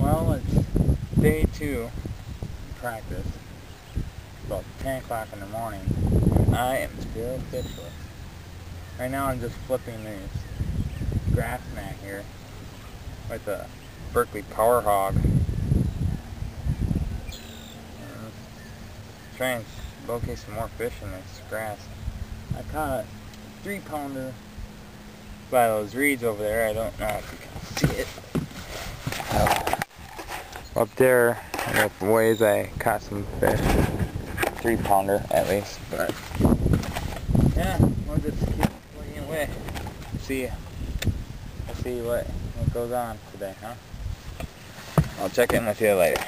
Well, it's day two practice. About 10 o'clock in the morning. And I am still fishless. Right now I'm just flipping this grass mat here with a Berkley Power Hawg. Trying to locate some more fish in this grass. I caught a three pounder by those reeds over there. I don't know if you up there, the ways I caught some fish. Three pounder at least, but yeah, we'll just keep plugging away. See, see what, what goes on today, huh? I'll check in with you later.